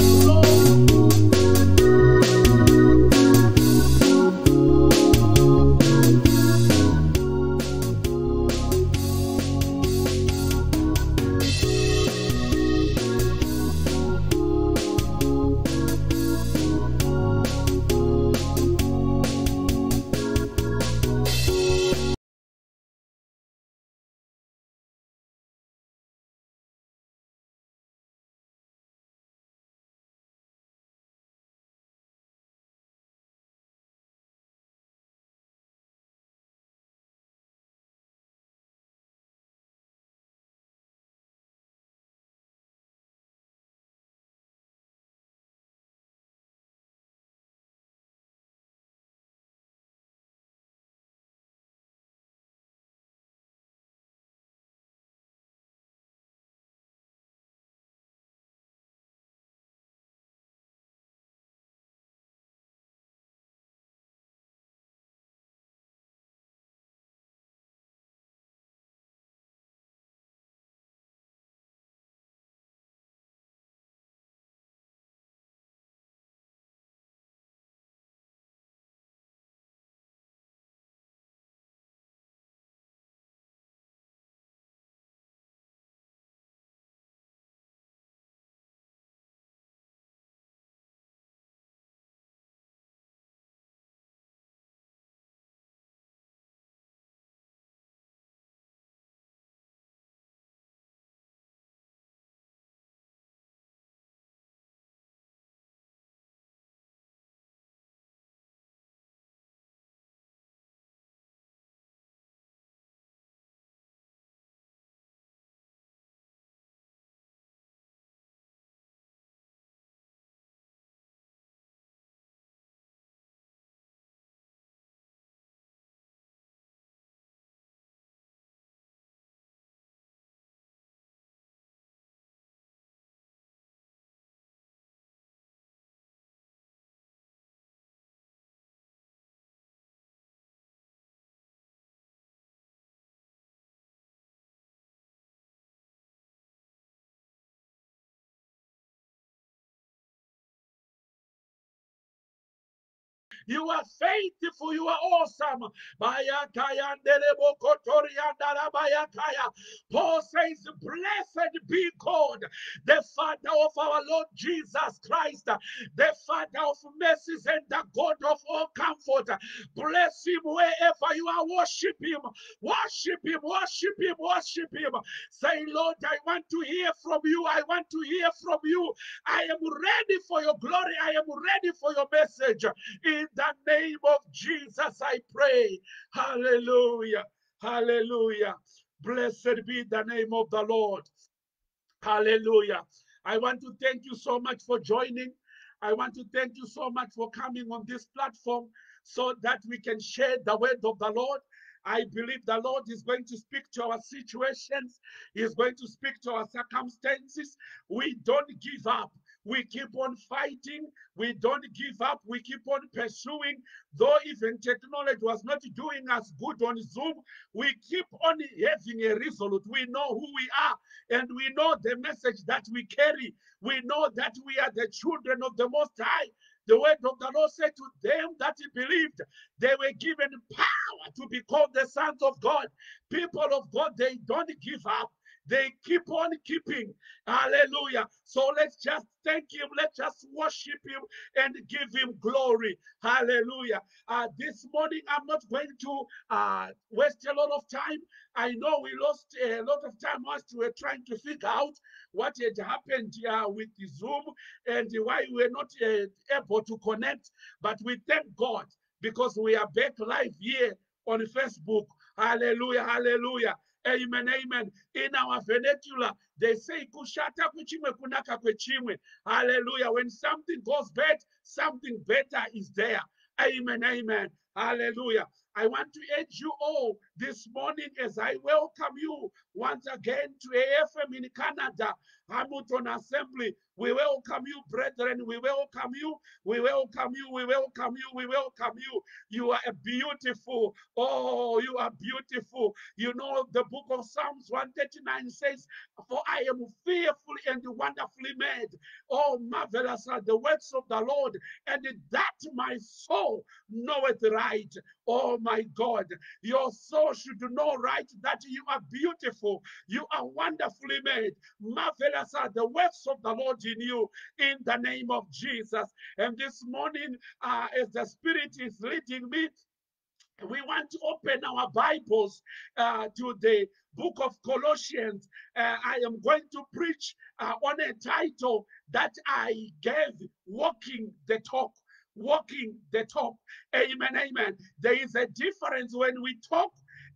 Yes, Lord. You are faithful. You are awesome. Paul says, Blessed be God, the Father of our Lord Jesus Christ, the Father of mercies and the God of all comfort. Bless him wherever you are. Worship him. Worship him. Worship him. Worship him. Say, Lord, I want to hear from you. I want to hear from you. I am ready for your glory. I am ready for your message. In the name of Jesus, I pray. Hallelujah. Hallelujah. Blessed be the name of the Lord. Hallelujah. I want to thank you so much for joining. I want to thank you so much for coming on this platform so that we can share the word of the Lord. I believe the Lord is going to speak to our situations. He is going to speak to our circumstances. We don't give up. We keep on fighting. We don't give up. We keep on pursuing. Though even technology was not doing us good on Zoom, we keep on having a resolute. We know who we are and we know the message that we carry. We know that we are the children of the Most High. The word of the Lord said to them that he believed, they were given power to be called the sons of God. People of God, they don't give up. They keep on keeping. Hallelujah. So let's just thank him. Let's just worship him and give him glory. Hallelujah. Uh, this morning, I'm not going to uh, waste a lot of time. I know we lost a lot of time whilst we were trying to figure out what had happened uh, with the Zoom and why we were not uh, able to connect. But we thank God because we are back live here on Facebook. Hallelujah. Hallelujah. Amen, amen. In our vernacular, they say. Hallelujah. When something goes bad, something better is there. Amen, amen. Hallelujah. I want to urge you all this morning as I welcome you once again to AFM in Canada, Hamilton Assembly. We welcome you, brethren. We welcome you. We welcome you. We welcome you. We welcome you. You are beautiful. Oh, you are beautiful. You know, the book of Psalms 139 says, For I am fearfully and wonderfully made. Oh, marvelous are the works of the Lord, and that my soul knoweth right. Oh, my God, your soul should know right that you are beautiful. You are wonderfully made. Marvelous are the works of the Lord in you in the name of Jesus. And this morning, uh, as the Spirit is leading me, we want to open our Bibles uh, to the book of Colossians. Uh, I am going to preach uh, on a title that I gave Walking the Talk. Walking the talk. Amen. Amen. There is a difference when we talk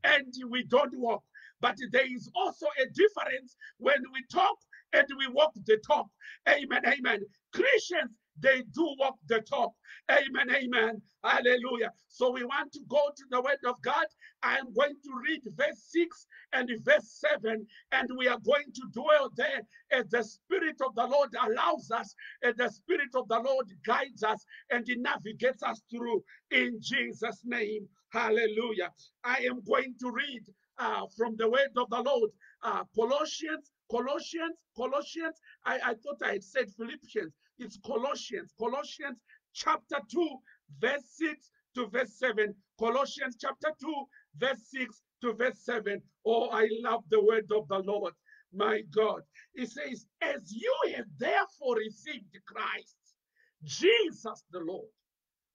and we don't walk. But there is also a difference when we talk and we walk the talk. Amen. Amen. Christians, they do walk the talk. Amen. Amen. Hallelujah. So we want to go to the word of God. I am going to read verse 6 and verse 7, and we are going to dwell there as the Spirit of the Lord allows us, as the Spirit of the Lord guides us and He navigates us through in Jesus' name. Hallelujah. I am going to read uh, from the word of the Lord, uh, Colossians, Colossians, Colossians. I, I thought I had said Philippians. It's Colossians, Colossians chapter 2, verse 6 to verse 7. Colossians chapter 2, verse 6 to verse 7. Oh, I love the word of the Lord. My God. It says, As you have therefore received Christ, Jesus the Lord,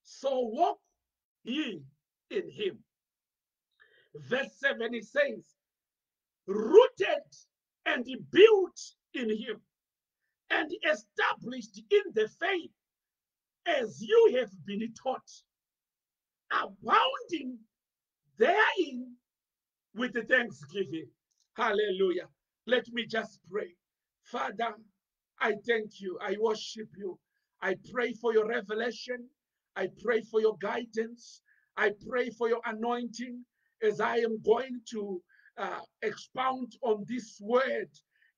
so walk ye in him. Verse 7 it says, rooted and built in him and established in the faith as you have been taught, abounding therein with the thanksgiving. Hallelujah. Let me just pray. Father, I thank you. I worship you. I pray for your revelation. I pray for your guidance. I pray for your anointing as I am going to uh, expound on this word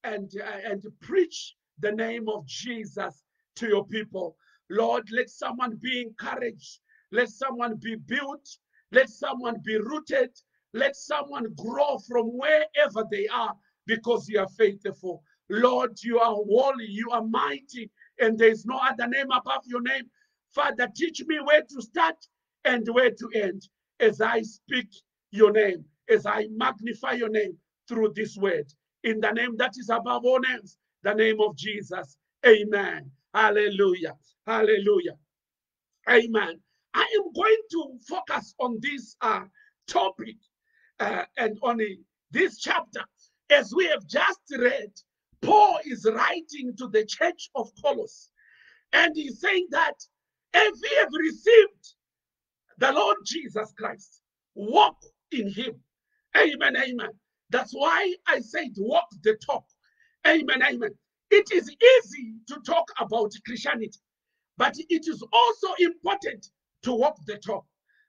and, uh, and preach the name of Jesus to your people. Lord, let someone be encouraged. Let someone be built. Let someone be rooted. Let someone grow from wherever they are because you are faithful. Lord, you are holy, you are mighty, and there is no other name above your name. Father, teach me where to start and where to end as I speak your name, as I magnify your name through this word. In the name that is above all names, the name of Jesus. Amen. Hallelujah. Hallelujah. Amen. I am going to focus on this uh, topic uh, and on this chapter. As we have just read, Paul is writing to the church of Colossus, and he's saying that if we have received the Lord Jesus Christ, walk in him. Amen, amen. That's why I said walk the talk. Amen, amen. It is easy to talk about Christianity, but it is also important to walk the talk.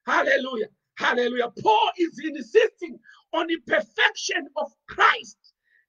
Hallelujah. Hallelujah. Paul is insisting on the perfection of Christ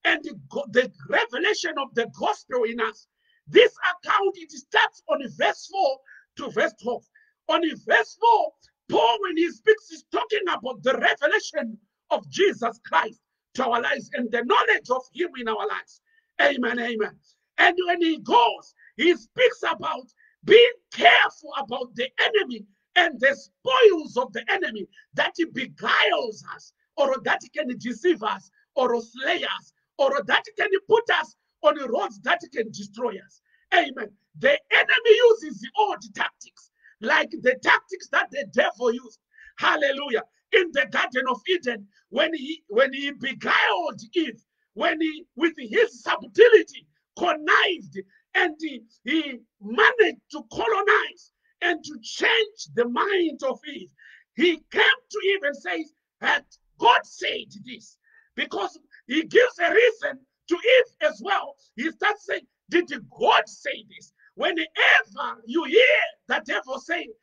and the, the revelation of the gospel in us. This account, it starts on verse 4 to verse 12. On verse 4, Paul, when he speaks, is talking about the revelation of Jesus Christ to our lives and the knowledge of him in our lives. Amen, amen. And when he goes, he speaks about being careful about the enemy and the spoils of the enemy that he beguiles us or that can deceive us or slay us or that can put us on roads that can destroy us. Amen. The enemy uses the old tactics, like the tactics that the devil used. Hallelujah. In the Garden of Eden, when he when he beguiled Eve, when he with his subtlety connived and he, he managed to colonize and to change the mind of Eve. He came to Eve and says that God said this because he gives a reason to Eve as well. He starts saying, Did God say this? Whenever you hear the devil saying,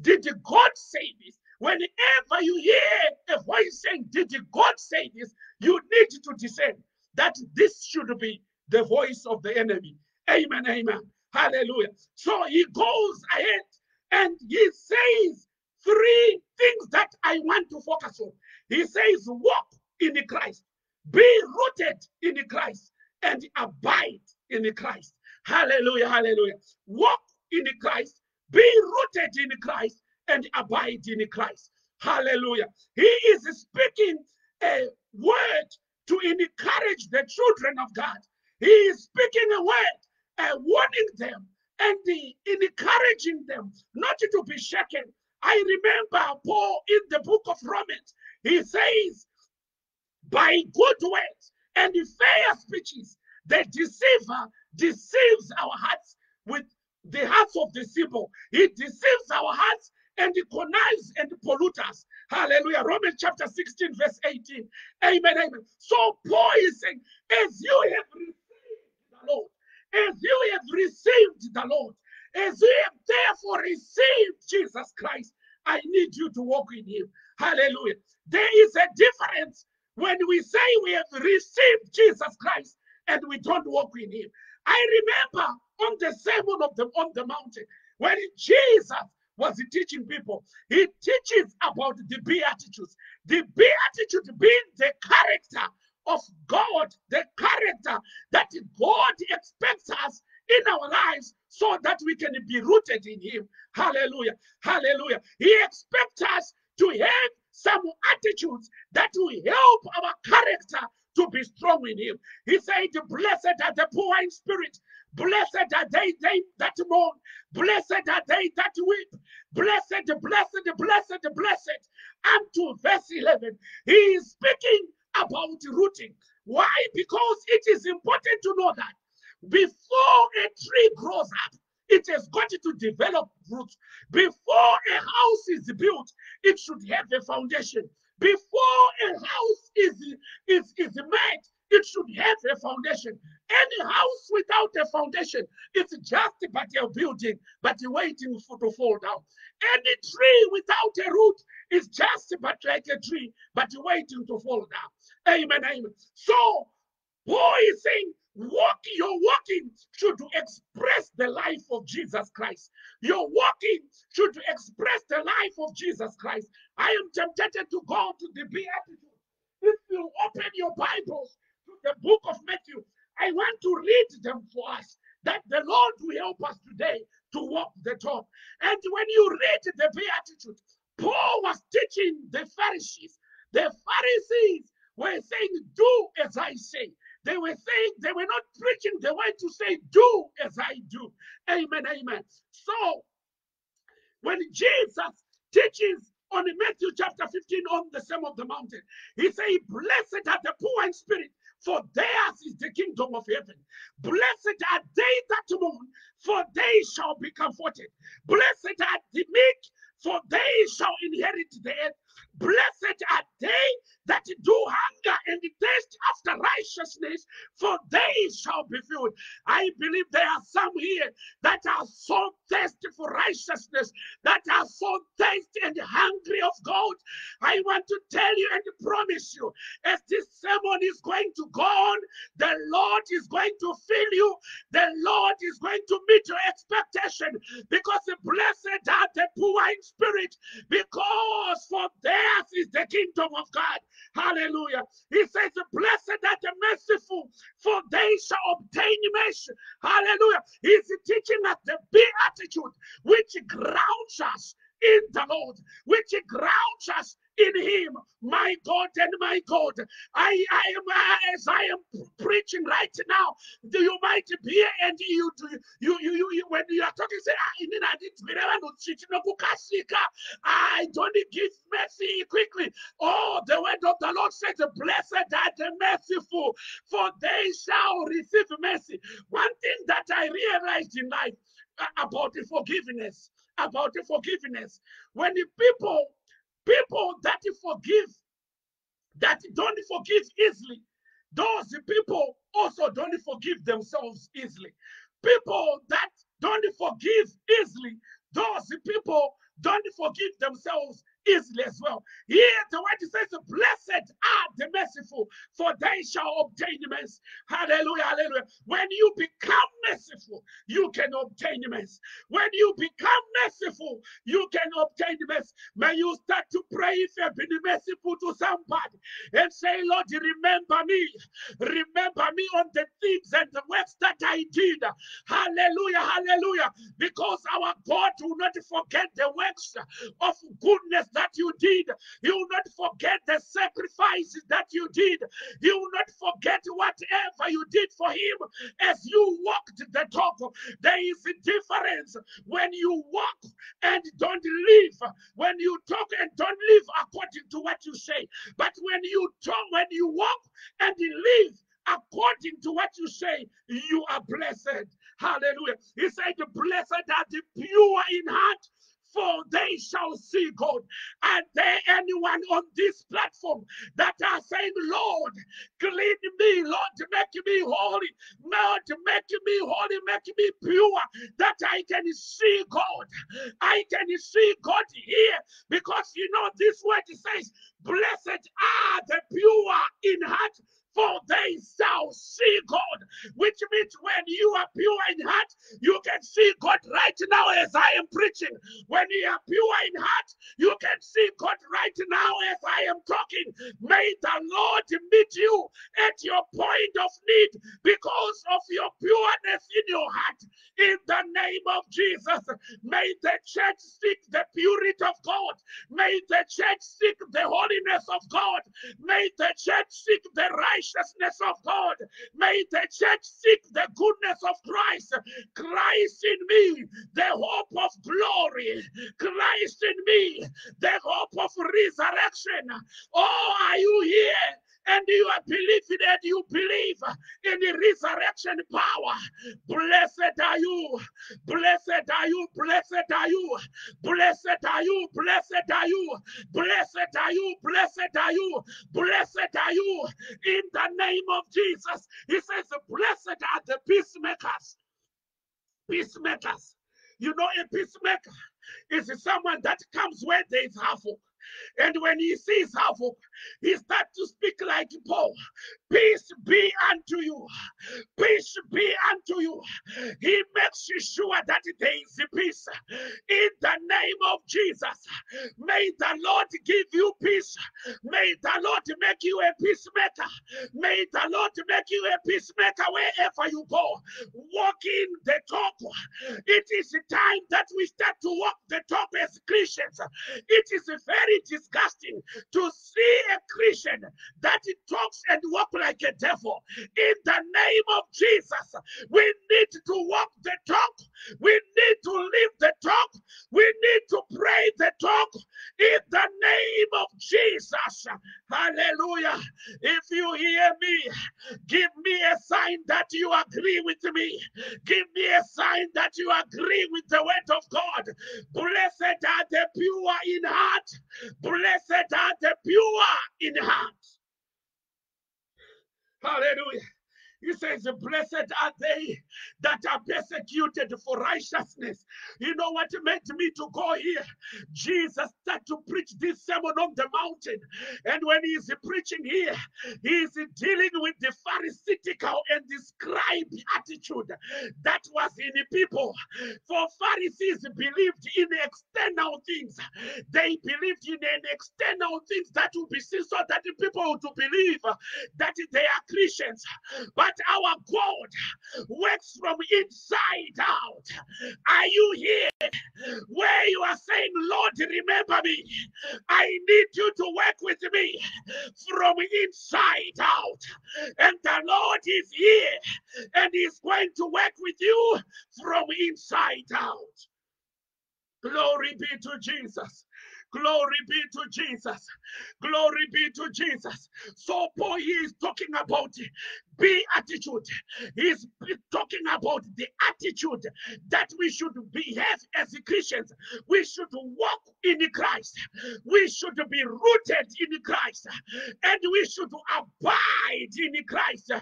Did God say this? Whenever you hear a voice saying, Did God say this? You need to discern that this should be the voice of the enemy. Amen, amen. Hallelujah. So he goes ahead and he says three things that I want to focus on. He says, walk in the Christ, be rooted in the Christ, and abide in the Christ. Hallelujah, hallelujah. Walk in the Christ, be rooted in the Christ, and abide in Christ. Hallelujah. He is speaking a word to encourage the children of God. He is speaking a word, uh, warning them and encouraging them not to be shaken. I remember Paul in the book of Romans, he says, by good words and fair speeches, the deceiver deceives our hearts with the hearts of the simple. He deceives our hearts and connives and pollutes us. Hallelujah. Romans chapter 16, verse 18. Amen. Amen. So saying, as you have received the Lord, as you have received the Lord, as you have therefore received Jesus Christ, I need you to walk in him. Hallelujah. There is a difference when we say we have received Jesus Christ and we don't walk in him. I remember on the sermon of the on the mountain when Jesus was he teaching people, he teaches about the beatitudes. The beatitude being the character of God, the character that God expects us in our lives so that we can be rooted in Him. Hallelujah. Hallelujah. He expects us to have some attitudes that will help our character to be strong in him. He said, Blessed are the poor in spirit. Blessed are they, they that mourn. Blessed are they that weep. Blessed, blessed, blessed, blessed. Unto verse 11. He is speaking about rooting. Why? Because it is important to know that before a tree grows up, it has got to develop roots. Before a house is built, it should have a foundation. Before a house is, is, is made, it should have a foundation. Any house without a foundation, it's just but a building, but waiting for to fall down. Any tree without a root is just but like a tree, but waiting to fall down. Amen. Amen. So Paul is saying Walk, your walking should express the life of Jesus Christ. Your walking should express the life of Jesus Christ. I am tempted to go to the Beatitudes. If you open your Bibles to the book of Matthew, I want to read them for us that the Lord will help us today to walk the talk. And when you read the Beatitude, Paul was teaching the Pharisees. The Pharisees were saying, Do as I say. They were saying, they were not preaching the way to say, do as I do. Amen, amen. So, when Jesus teaches on Matthew chapter 15 on the Sermon of the Mountain, he says, Blessed are the poor in spirit, for theirs is the kingdom of heaven. Blessed are they that mourn, for they shall be comforted. Blessed are the meek, for they shall inherit the earth. Blessed are they that do hunger and thirst after righteousness, for they shall be filled. I believe there are some here that are so thirsty for righteousness, that are so thirsty and hungry of God. I want to tell you and promise you, as this sermon is going to go on, the Lord is going to fill you, the Lord is going to meet your expectation, because the blessed are the poor in spirit, because for theirs is the kingdom of God. Hallelujah. He says, Blessed are the merciful, for they shall obtain mercy. Hallelujah. He's teaching us the beatitude which grounds us in the Lord, which grounds us in him, my God and my God. I, I am as I am preaching right now. Do you might be and you do you you you, you when you are talking say I don't give mercy quickly. Oh, the word of the Lord says, Blessed are the merciful, for they shall receive mercy. One thing that I realized in life uh, about the forgiveness, about the forgiveness, when the people People that forgive, that don't forgive easily, those people also don't forgive themselves easily. People that don't forgive easily, those people don't forgive themselves easily as well. Here, the word says, Blessed are the merciful merciful, for they shall obtain mercy. Hallelujah, hallelujah. When you become merciful, you can obtain mercy. When you become merciful, you can obtain mercy. May you start to pray if you have been merciful to somebody and say, Lord, remember me. Remember me on the things and the works that I did. Hallelujah, hallelujah. Because our God will not forget the works of goodness that you did. He will not forget the sacrifices that you did. He will not forget whatever you did for him as you walked the talk. There is a difference when you walk and don't live, when you talk and don't live according to what you say. But when you talk, when you walk and live according to what you say, you are blessed. Hallelujah. He said, Blessed are the pure in heart, for they shall see God. And there anyone on this platform that are saying, Lord, clean me, Lord, make me holy, Lord, make me holy, make me pure, that I can see God. I can see God here because you know this word says, Blessed are the pure in heart, for they shall see God. Which means when you are pure in heart, you can see God right now as I am preaching. When you are pure in heart, you can see God right now as I am talking. May the Lord meet you at your point of need because of your pureness in your heart. In the name of Jesus, may the church seek the purity of God. May the church seek the holiness of God. May the church seek the righteousness of God. May the church seek the goodness of Christ. Christ in me, the hope of glory. Christ in me, the hope of resurrection. Oh, are you here? And you believing and you believe in the resurrection power. Blessed are you, blessed are you, blessed are you, blessed are you, blessed are you, blessed are you, blessed are you, blessed are you, in the name of Jesus. He says, Blessed are the peacemakers. Peacemakers. You know, a peacemaker is someone that comes where there is havoc. And when he sees havoc, he starts to speak like Paul. Peace be unto you. Peace be unto you. He makes sure that there is peace. In the name of Jesus, may the Lord give you peace. May the Lord make you a peacemaker. May the Lord make you a peacemaker wherever you go. Walking the talk. It is time that we start to walk the talk as Christians. It is very disgusting to see a Christian that talks and walks like a devil. In the name of Jesus, we need to walk the talk. We need to live the talk. We need to pray the talk in the name of Jesus. Hallelujah. If you hear me, give me a sign that you agree with me. Give me a sign that you agree with the word of God. Blessed are the pure in heart. Blessed are the pure in heart. Hallelujah. He says, Blessed are they that are persecuted for righteousness. You know what made me to go here? Jesus started to preach this sermon on the mountain. And when he's preaching here, he is dealing with the Pharisaical and the scribe attitude that was in the people. For Pharisees believed in external things, they believed in external things that would be seen so that the people would believe that they are Christians. But our God works from inside out. Are you here where you are saying, Lord, remember me? I need you to work with me from inside out. And the Lord is here and He's going to work with you from inside out. Glory be to Jesus. Glory be to Jesus. Glory be to Jesus. So Paul is talking about be attitude. He's talking about the attitude that we should behave as Christians. We should walk in Christ. We should be rooted in Christ. And we should abide in Christ.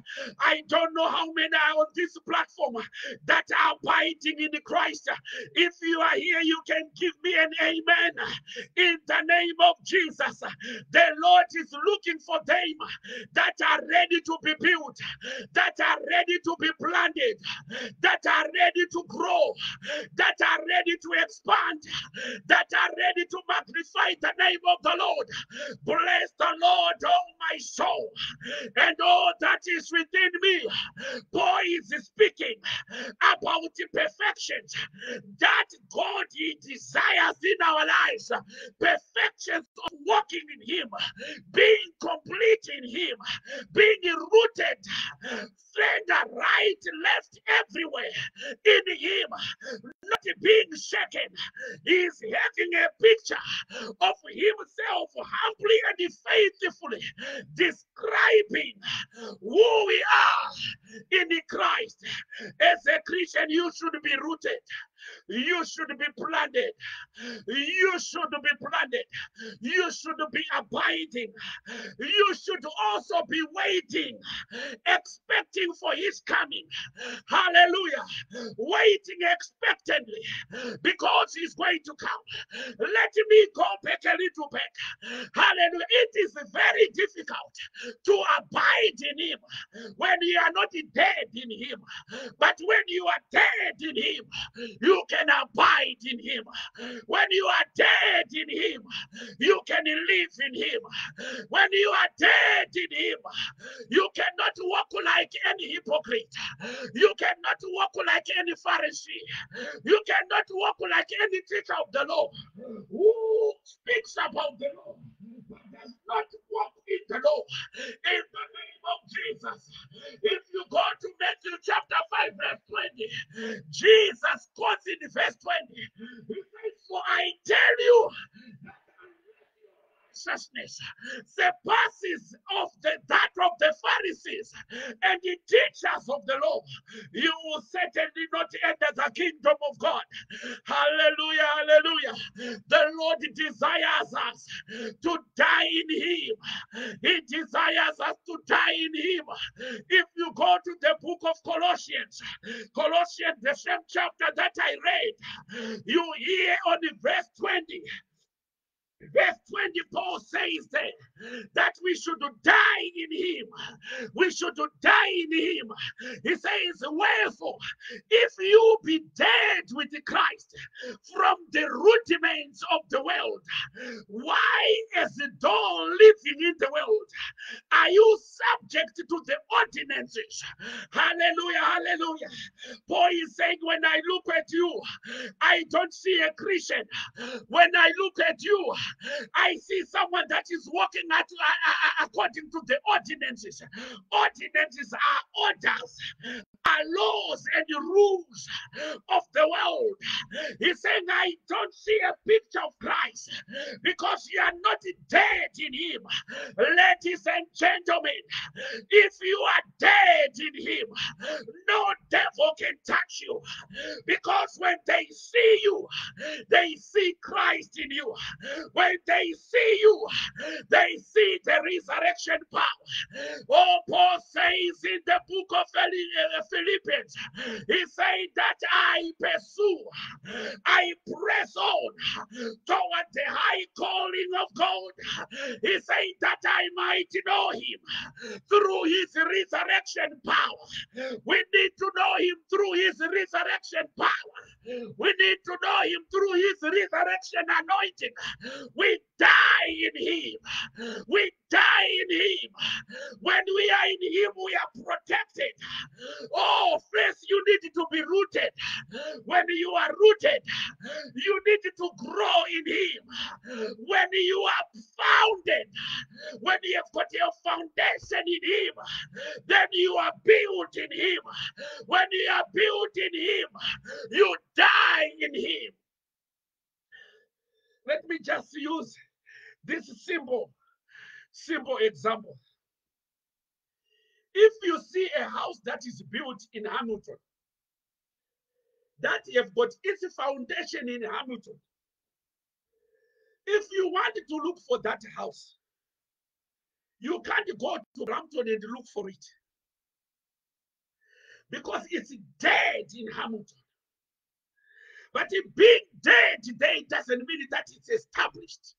I don't know how many are on this platform that are abiding in Christ. If you are here, you can give me an amen. In the name of Jesus, the Lord is looking for them that are ready to be built, that are ready to be planted, that are ready to grow, that are ready to expand, that are ready to magnify the name of the Lord. Bless the Lord, oh my soul, and all that is within me. Paul is speaking about the that God He desires in our lives, perfections of walking in Him, being complete in Him, being rooted, friend, right, left, everywhere in Him, not being shaken. He's having a picture of Himself humbly and faithfully describing who we are in Christ. As a Christian, you should be rooted. You should be planted. You should be planted. You should be abiding. You should also be waiting, expecting for his coming. Hallelujah. Waiting expectantly because he's going to come. Let me go back a little bit. Hallelujah. It is very difficult to abide in him when you are not dead in him. But when you are dead in him, you can abide in him. When you are dead in him, you can live in him. When you are dead in him, you cannot walk like any hypocrite. You cannot walk like any Pharisee. You cannot walk like any teacher of the law who speaks about the law not walk in the law. In the name of Jesus. If you go to Matthew chapter 5, verse 20, Jesus quotes in verse 20. He says, For I tell you righteousness surpasses of the that of the Pharisees and the teachers of the law, you will certainly not enter the kingdom of God. Hallelujah, hallelujah. The Lord desires us to die in Him. He desires us to die in Him. If you go to the book of Colossians, Colossians, the same chapter that I read, you hear on verse 20 Verse 20, Paul says that, that we should die in him. We should die in him. He says, Wherefore, if you be dead with Christ from the rudiments of the world, why, as though living in the world, are you subject to the ordinances? Hallelujah, hallelujah. Paul is saying, When I look at you, I don't see a Christian. When I look at you, I see someone that is walking at, uh, uh, according to the ordinances. Ordinances are orders, are laws and rules of the world. He's saying, I don't see a picture of Christ because you are not dead in Him. Ladies and gentlemen, if you are dead in Him, no devil can touch you because when they see you, they see Christ in you. When they see you, they see the resurrection power. Oh, Paul says in the book of uh, Philippians, he said that I pursue, I press on toward the high calling of God. He said that I might know him through his resurrection power. We need to know him through his resurrection power. We need to know him through his resurrection anointing. We die in him. We die in him. When we are in him, we are protected. Oh, first you need to be rooted. When you are rooted, you need to grow in him. When you are founded, when you have got your foundation in him, then you are built in him. When you are built in him, you die in him. Let me just use this simple, simple example. If you see a house that is built in Hamilton, that you have got its foundation in Hamilton, if you want to look for that house, you can't go to Brampton and look for it because it's dead in Hamilton. But it being dead today doesn't mean that it's established.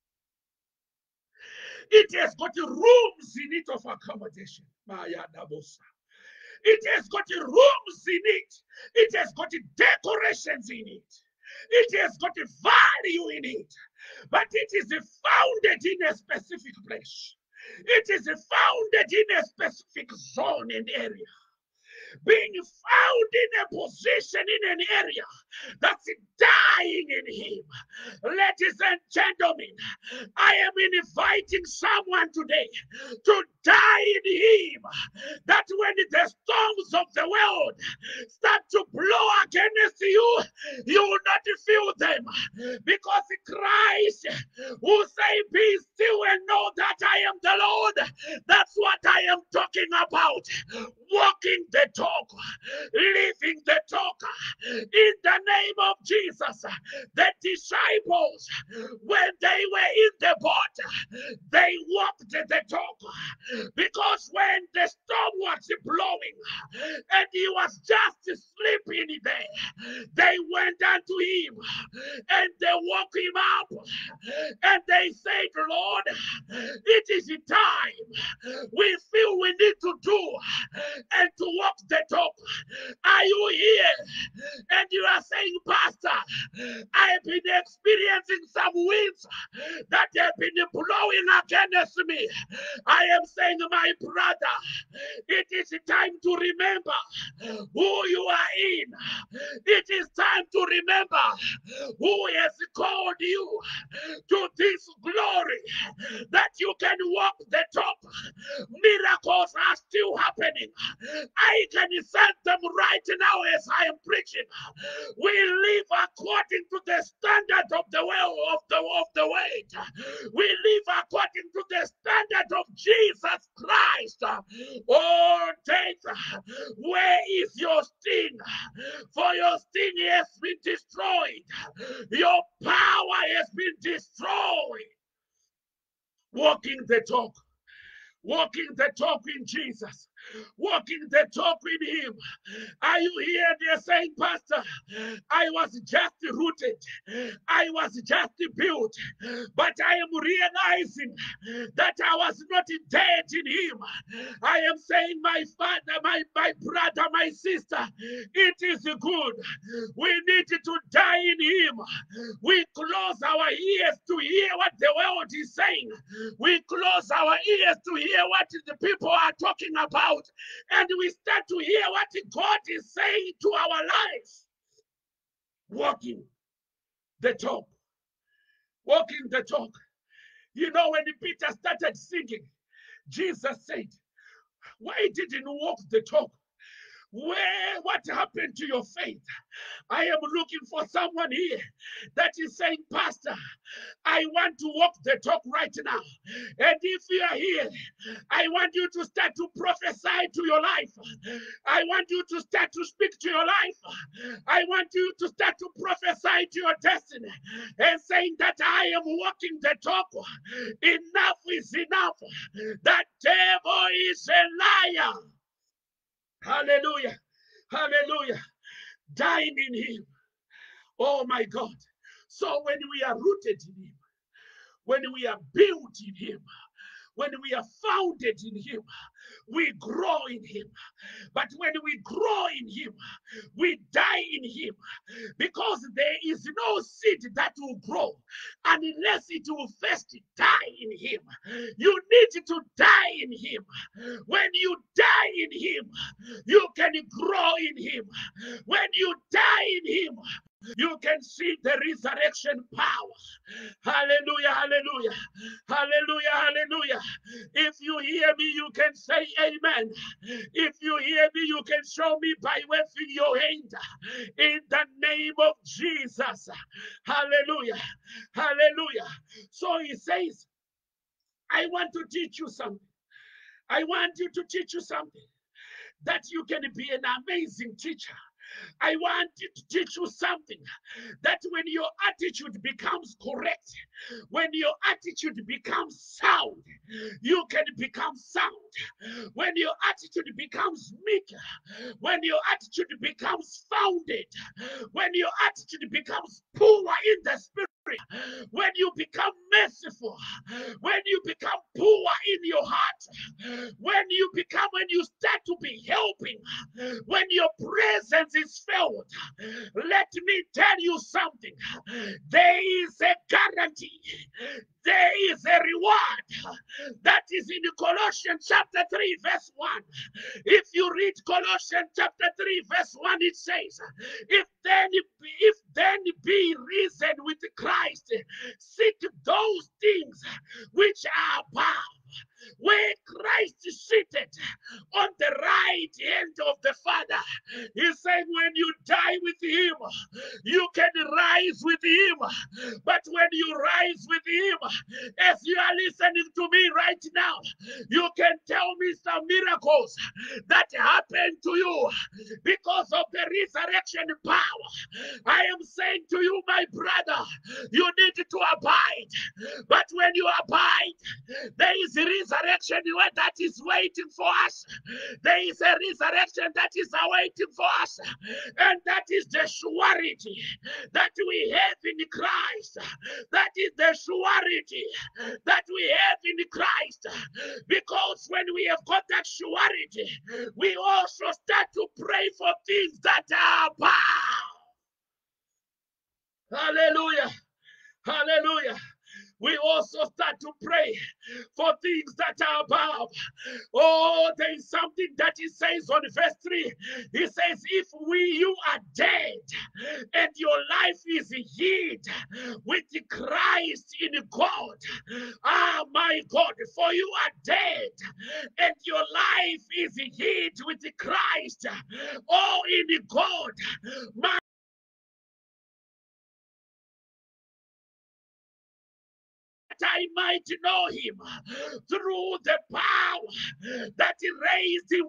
It has got rooms in it of accommodation. It has got rooms in it. It has got decorations in it. It has got value in it. But it is founded in a specific place. It is founded in a specific zone and area being found in a position in an area that's dying in him. Ladies and gentlemen, I am inviting someone today to die in him. That when the storms of the world start to blow against you, you will not feel them because Christ will say, Be still and know that I am the Lord. That's what I am talking about. Walking the talk, living the talk. In the name of Jesus. The disciples, when they were in the boat, they walked the talk. Because when the storm was blowing and he was just sleeping there, they went unto him and they woke him up. And they said, Lord, it is time. We feel we need to do and to walk the talk. Are you here? And you are saying, Pastor, I've been experiencing some winds that have been blowing against me. I am saying, my brother, it is time to remember who you are in. It is time to remember who has called you to this glory that you can walk the talk. Miracles are still happening. I can send them right now as I am preaching. We live according to the standard of the will of the of the weight. We live according to the standard of Jesus Christ. Oh, death, where is your sting? For your sting has been destroyed. Your power has been destroyed. Walking the talk walking the talk in Jesus, walking the talk in Him. Are you here? They're saying, Pastor, I was just rooted, I was just built, but I am realizing that I was not dead in Him. I am saying, My father, my, my brother, my sister, it is good. We need to die in Him. We close our ears to hear what the world is saying, we close our ears to hear what the people are talking about and we start to hear what God is saying to our lives. Walking the talk. Walking the talk. You know, when Peter started singing, Jesus said, Why didn't you walk the talk? Where, what happened to your faith? I am looking for someone here that is saying, Pastor, I want to walk the talk right now. And if you are here, I want you to start to prophesy to your life. I want you to start to speak to your life. I want you to start to prophesy to your destiny and saying that I am walking the talk. Enough is enough. That devil is a liar. Hallelujah. Hallelujah. Dying in him. Oh my God. So when we are rooted in him, when we are built in him, when we are founded in him, we grow in him. But when we grow in him, we die in him because there is no seed that will grow unless it will first die in him. You need to die in him. When you die in him, you can grow in him. When you die in him, you can see the resurrection power. Hallelujah, hallelujah, hallelujah, hallelujah. If you hear me, you can say amen. If you hear me, you can show me by waving your hand in the name of Jesus. Hallelujah, hallelujah. So he says, I want to teach you something. I want you to teach you something. that you can be an amazing teacher. I want to teach you something that when your attitude becomes correct, when your attitude becomes sound, you can become sound. When your attitude becomes meek, when your attitude becomes founded, when your attitude becomes poor in the spirit, when you become merciful, when you become poor in your heart, when you become, when you start to be helping, when your presence is felt, let me tell you something. There is a guarantee, there is a reward that is in Colossians chapter 3, verse 1. If you read Colossians chapter 3, verse 1, it says, If then if then be reason with Christ, seek those things which are above where Christ is seated on the right hand of the Father. He's saying, when you die with Him, you can rise with Him. But when you rise with Him, as you are listening to me right now, you can tell me some miracles that happened to you because of the resurrection power. I am saying to you, my brother, you need to abide. But when you abide, there is resurrection that is waiting for us. There is a resurrection that is awaiting for us. And that is the surety that we have in Christ. That is the surety that we have in Christ. Because when we have got that surety, we also start to pray for things that are above. Hallelujah. Hallelujah we also start to pray for things that are above. Oh, there is something that he says on verse 3. He says, If we you are dead and your life is hid with Christ in God, ah, my God, for you are dead and your life is hid with Christ, oh, in God, my I might know him through the power that he raised him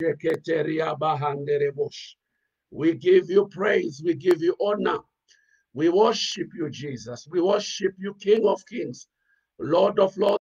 We give you praise. We give you honor. We worship you, Jesus. We worship you, King of Kings, Lord of Lords.